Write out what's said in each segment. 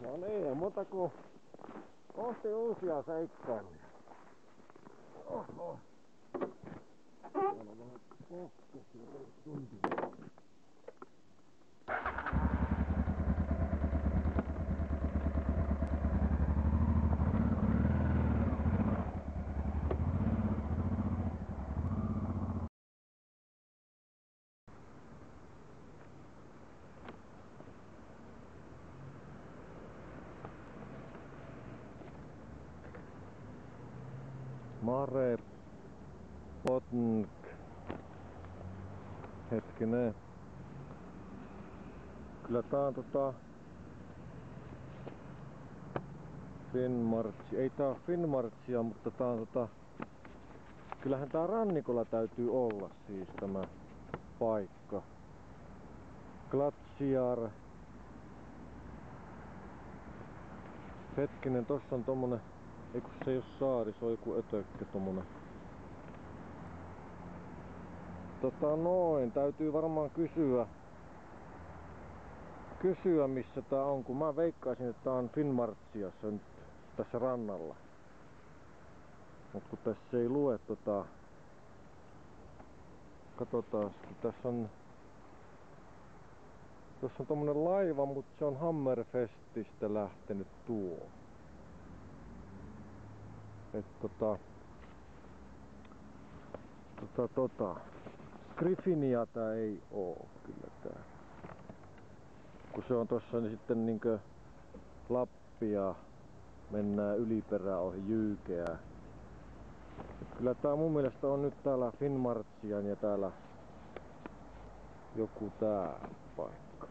No niin, ei muuta kuin kohti uusia seikkailuja. Oho. Täällä on vähän pohkesi, tuntuu. Mare Potnk. Hetkinen. Kyllä tää on tota... Finnmartsi. Ei tää on Finnmartsia, mutta tää on tota... Kyllähän tää rannikolla täytyy olla siis tämä paikka. Glaciar. Hetkinen, tossa on tommonen ei kun se ei oo saari, se on joku ötökkä tommonen. Tota noin, täytyy varmaan kysyä, kysyä missä tää on, kun mä veikkaisin, että tää on Finnmartsiassa nyt tässä rannalla. Mut kun tässä ei lue tota... Katsotaan, tässä on... Tuossa on tommonen laiva, mutta se on Hammerfestistä lähtenyt tuo. Et tota, tota, tota. Griffinia ei oo kyllä tää. Kun se on tossa niin sitten niinkö Lappia mennään yliperää ohi Jyykeä. Kyllä tää mun mielestä on nyt täällä Finnmartsian ja täällä joku tää paikka.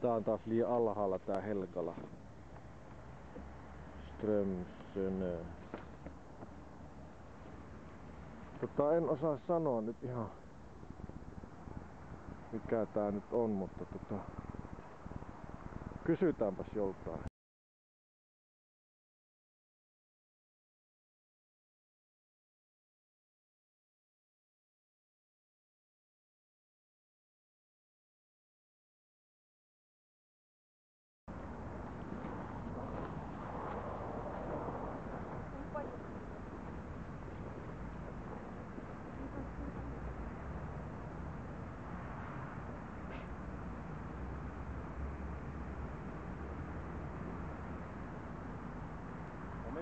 Tää on taas liian alhaalla tää Helgala. Strömsön. Tota en osaa sanoa nyt ihan mikä tää nyt on, mutta tota kysytäänpäs joltain.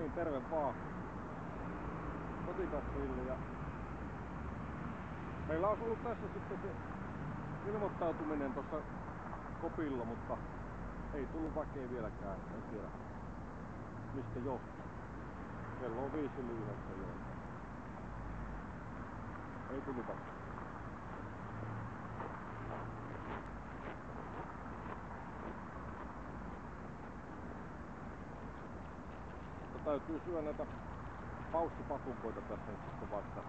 niin, terve vaan. Kotikasville ja meillä on ollut tässä sitten se ilmoittautuminen tuossa kopilla, mutta ei tullut väkeä vieläkään. En tiedä mistä johtuu. Kello on viisi yli yhdeksän jo. Ei tullut väkeä. Täytyy syödä näitä paussipatukoita tässä nyt sitten vaikka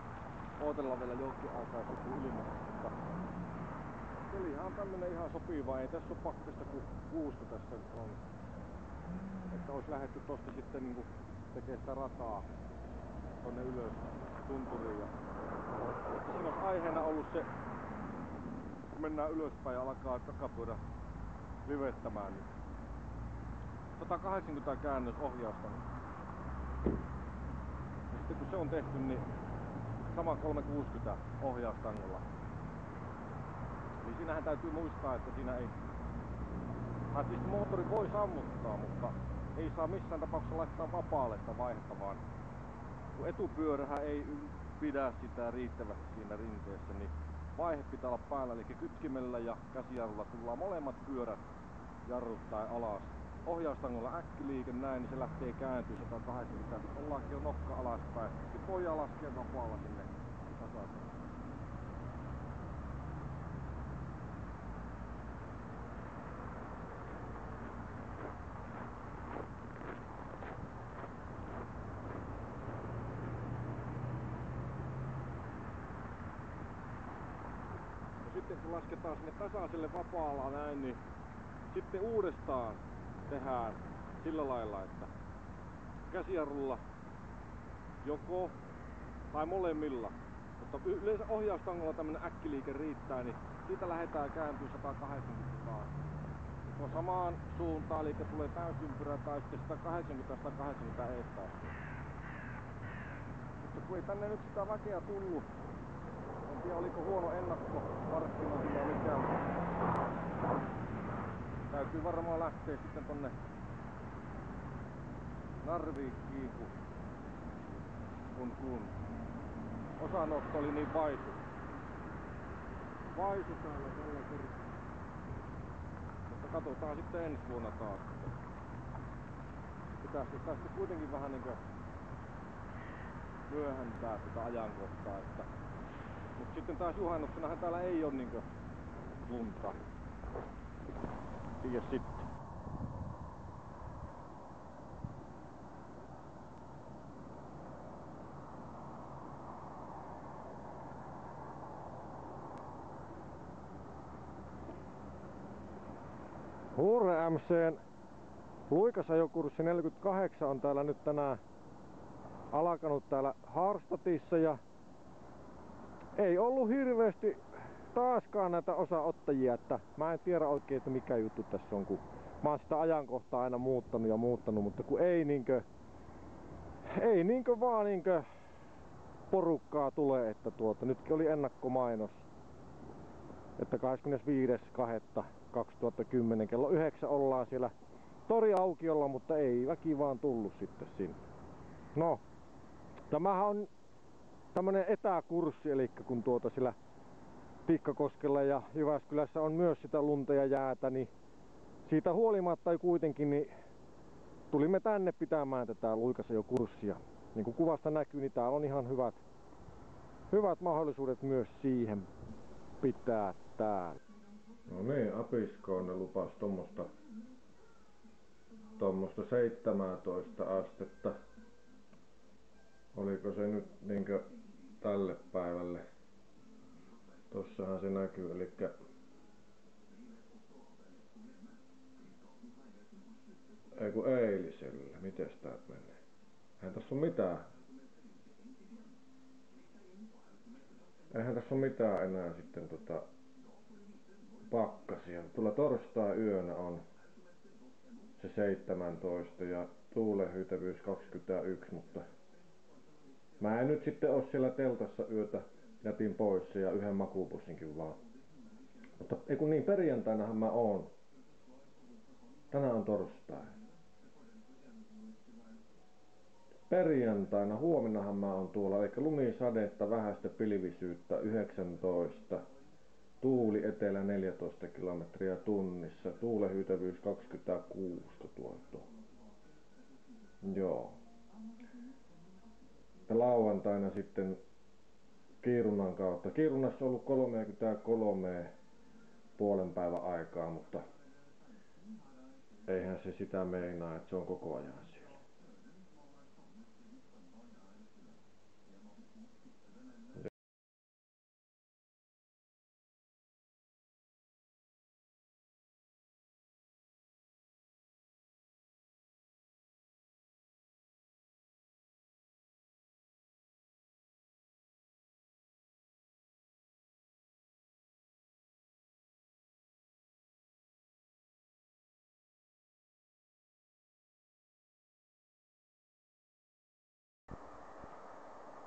ootella vielä jonkin aikaa sitten ilmoitus, mutta kelihän on tämmönen ihan sopiva, ei tässä ole pakkasta kuin kuusta tässä nyt on. Että olisi lähetty tosta sitten niinku tekee sitä rataa tonne ylös tunturiin ja siinä olisi aiheena ollut se kun mennään ylöspäin ja alkaa takapyörä livettämään niin 180 käännös ohjausta sitten kun se on tehty, niin sama 360 ohjaustangolla. Eli siinähän täytyy muistaa, että siinä ei... Tietysti moottori voi sammuttaa, mutta ei saa missään tapauksessa laittaa vapaalle sitä vaihetta, vaan kun etupyörähän ei pidä sitä riittävästi siinä rinteessä, niin vaihe pitää olla päällä, eli kytkimellä ja käsijarrulla tullaan molemmat pyörät jarruttaa alas ohjaustangolla äkkiliike näin, niin se lähtee kääntyy 180. Ollaankin jo nokka alaspäin. Sitten voidaan laskea vapaalla sinne tasaisen. sitten kun lasketaan sinne tasaiselle vapaalla näin, niin sitten uudestaan tehdään sillä lailla, että käsijarrulla joko tai molemmilla Mutta yleensä ohjaustangolla tämmönen äkkiliike riittää, niin siitä lähdetään kääntyy 180 taas. Joko samaan suuntaan, eli tulee täysympyrä tai sitten 180-180 eettää. Mutta kun ei tänne nyt sitä väkeä tullut, en tiedä oliko huono ennakko markkinointi vai mikä. Täytyy varmaan lähteä sitten tonne Narviikkiin, kun, kun, kun osanotto oli niin vaisu. Vaisu täällä tällä kertaa. Mutta katsotaan sitten ensi vuonna taas. Pitäisikö tästä kuitenkin vähän niinkö myöhentää tätä ajankohtaa, että mutta sitten taas juhannuksenahan täällä ei ole niinkö lunta. Tiedä sitten. Huure MCn luikasajokurssi 48 on täällä nyt tänään alkanut täällä Harstatissa ja ei ollut hirveästi taaskaan näitä osaottajia, että mä en tiedä oikein, että mikä juttu tässä on, kun mä oon sitä ajankohtaa aina muuttanut ja muuttanut, mutta kun ei niinkö, ei niinkö vaan niinkö porukkaa tulee, että tuota, nytkin oli ennakkomainos, että 25.2.2010 kello 9 ollaan siellä tori aukiolla, mutta ei väki vaan tullut sitten sinne. No, tämähän on tämmönen etäkurssi, eli kun tuota sillä Tikkakoskella ja Jyväskylässä on myös sitä lunta ja jäätä, niin siitä huolimatta ei kuitenkin niin tulimme tänne pitämään tätä luikassa jo kurssia. Niin kuin kuvasta näkyy, niin täällä on ihan hyvät, hyvät mahdollisuudet myös siihen pitää täällä. No niin, Apiskoon ne lupas tuommoista tuommoista 17 astetta. Oliko se nyt niinkö tälle päivälle? Tossahan se näkyy, eli ei kun eilisellä. Mites tää menee? Eihän tässä ole mitään. Eihän tässä ole mitään enää sitten tota pakkasia. Tuolla torstai yönä on se 17 ja tuulenhyytävyys 21, mutta mä en nyt sitten ole siellä teltassa yötä jätin pois ja yhden makuupussinkin vaan. Mutta ei kun niin, perjantainahan mä oon. Tänään on torstai. Perjantaina, huomennahan mä oon tuolla, eli lumisadetta, vähäistä pilvisyyttä 19. Tuuli etelä 14 kilometriä tunnissa. Tuulehyytävyys 26 tuolta. Joo. Ja lauantaina sitten Kiirunnan kautta. Kiirunnassa on ollut 33 puolen päivän aikaa, mutta eihän se sitä meinaa, että se on koko ajan siellä. 何?